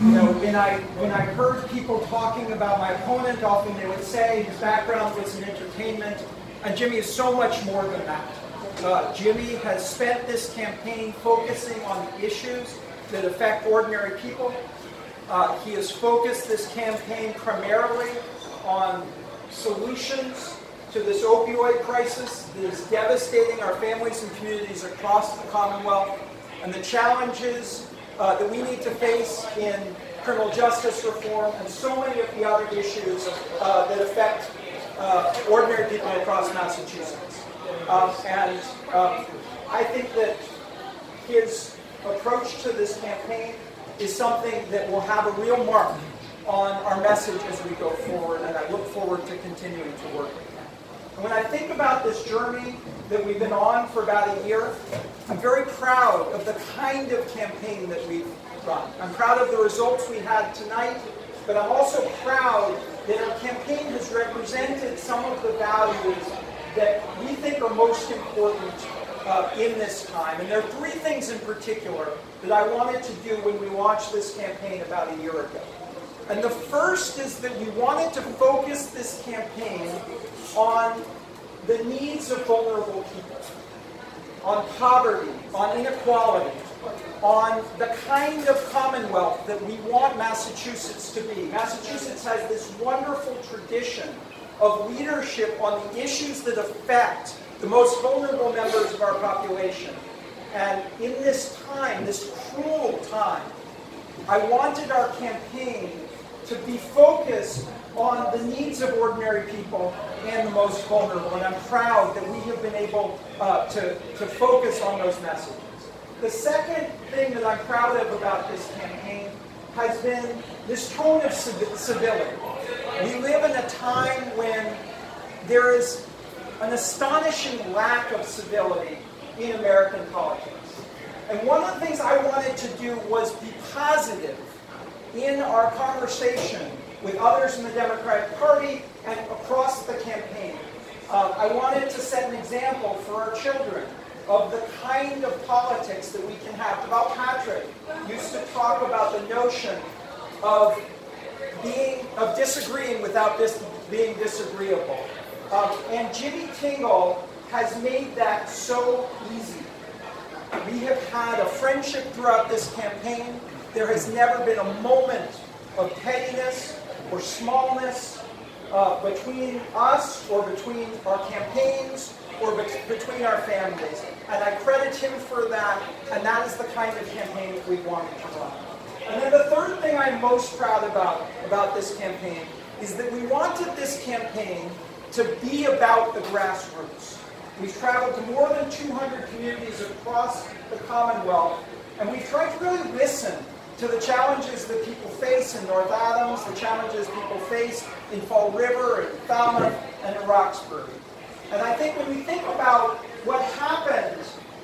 You know, when I when I heard people talking about my opponent, often they would say his background was in entertainment, and Jimmy is so much more than that. Uh, Jimmy has spent this campaign focusing on the issues that affect ordinary people. Uh, he has focused this campaign primarily on solutions to this opioid crisis that is devastating our families and communities across the Commonwealth and the challenges uh, that we need to face in criminal justice reform and so many of the other issues uh, that affect uh, ordinary people across Massachusetts. Um, and um, I think that his approach to this campaign is something that will have a real mark on our message as we go forward, and I look forward to continuing to work with. And when I think about this journey that we've been on for about a year, I'm very proud of the kind of campaign that we've run. I'm proud of the results we had tonight, but I'm also proud that our campaign has represented some of the values that we think are most important uh, in this time. And there are three things in particular that I wanted to do when we launched this campaign about a year ago. And the first is that we wanted to focus this campaign on the needs of vulnerable people, on poverty, on inequality, on the kind of commonwealth that we want Massachusetts to be. Massachusetts has this wonderful tradition of leadership on the issues that affect the most vulnerable members of our population. And in this time, this cruel time, I wanted our campaign to be focused on the needs of ordinary people and the most vulnerable. And I'm proud that we have been able uh, to, to focus on those messages. The second thing that I'm proud of about this campaign has been this tone of civility. We live in a time when there is an astonishing lack of civility in American politics. And one of the things I wanted to do was be positive in our conversation with others in the Democratic Party and across the campaign. Uh, I wanted to set an example for our children of the kind of politics that we can have. Deval Patrick used to talk about the notion of being of disagreeing without being disagreeable. Um, and Jimmy Tingle has made that so easy. We have had a friendship throughout this campaign. There has never been a moment of pettiness or smallness uh, between us or between our campaigns or be between our families. And I credit him for that, and that is the kind of campaign that we wanted to run. And then the third thing I'm most proud about, about this campaign is that we wanted this campaign to be about the grassroots. We've traveled to more than 200 communities across the Commonwealth, and we've tried to really listen to the challenges that people face in North Adams, the challenges people face in Fall River, in Falmouth, and in Roxbury. And I think when we think about what happened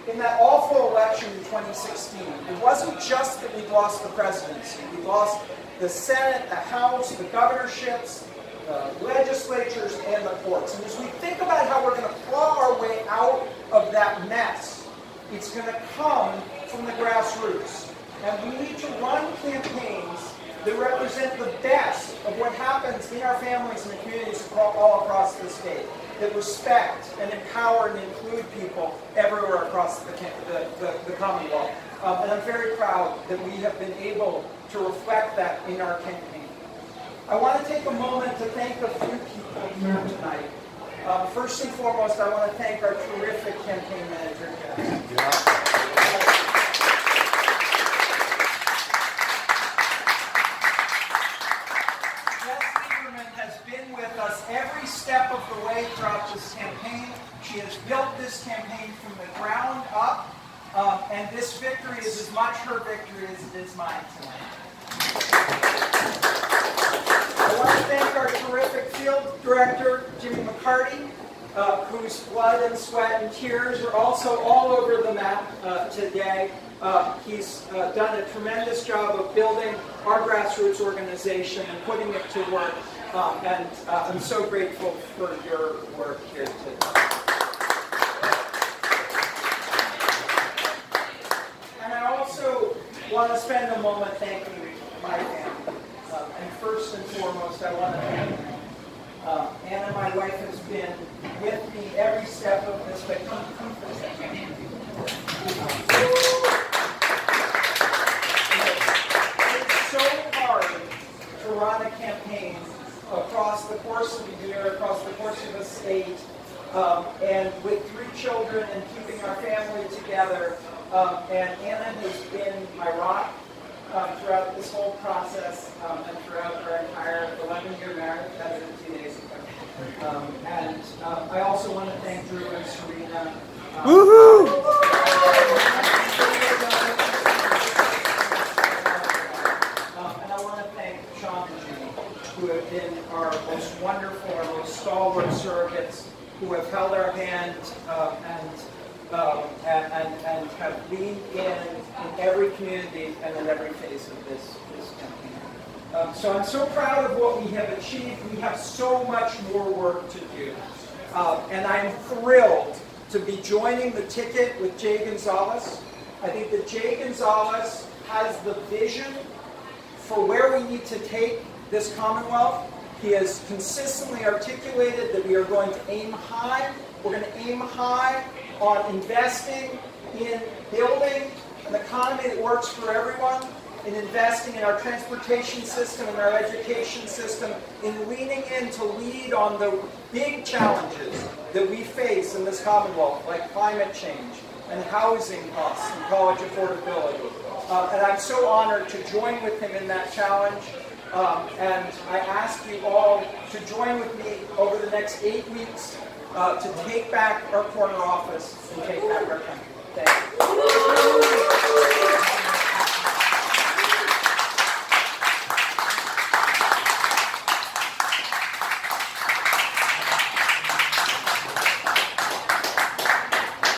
in that awful election in 2016, it wasn't just that we lost the presidency. We lost the Senate, the House, the governorships, the legislatures, and the courts. And as we think about how we're going to claw our way out of that mess, it's going to come from the grassroots. And we need to run campaigns that represent the best of what happens in our families and the communities all across the state that respect and empower and include people everywhere across the, the, the, the Commonwealth. Um, and I'm very proud that we have been able to reflect that in our campaign. I want to take a moment to thank a few people here tonight. Um, first and foremost, I want to thank our terrific campaign manager, Jess. Yeah. every throughout this campaign. She has built this campaign from the ground up, um, and this victory is as much her victory as it is mine tonight. I want to thank our terrific field director, Jimmy McCarty, uh, whose blood and sweat and tears are also all over the map uh, today. Uh, he's uh, done a tremendous job of building our grassroots organization and putting it to work. Um, and uh, I'm so grateful for your work here today. And I also want to spend a moment thanking my family. Um, and first and foremost, I want to thank uh, Anna, my wife, has been with me every step of this. But come, come for a second. It's so hard to run a campaign across the course of a year, across the course of a state, um, and with three children and keeping our family together. Um, and Anna has been my rock um, throughout this whole process um, and throughout our entire 11-year marriage, as of two days ago. Um, and um, I also want to thank Drew and Serena. Woohoo! Um, and I want to thank Sean and Jimmy, who have been most wonderful, our most stalwart surrogates, who have held our hand uh, and, um, and, and, and have leaned in in every community and in every phase of this, this campaign. Um, so I'm so proud of what we have achieved. We have so much more work to do. Um, and I'm thrilled to be joining the ticket with Jay Gonzalez. I think that Jay Gonzalez has the vision for where we need to take this Commonwealth. He has consistently articulated that we are going to aim high. We're going to aim high on investing in building an economy that works for everyone, in investing in our transportation system and our education system, in leaning in to lead on the big challenges that we face in this Commonwealth, like climate change and housing costs and college affordability. Uh, and I'm so honored to join with him in that challenge. Um, and I ask you all to join with me over the next eight weeks uh, to take back our corner office and take back our country. Thank you.